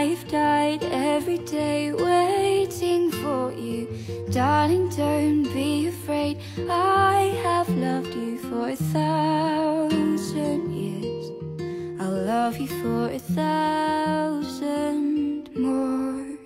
I've died every day waiting for you. Darling, don't be afraid. I have loved you for a thousand years. I'll love you for a thousand more.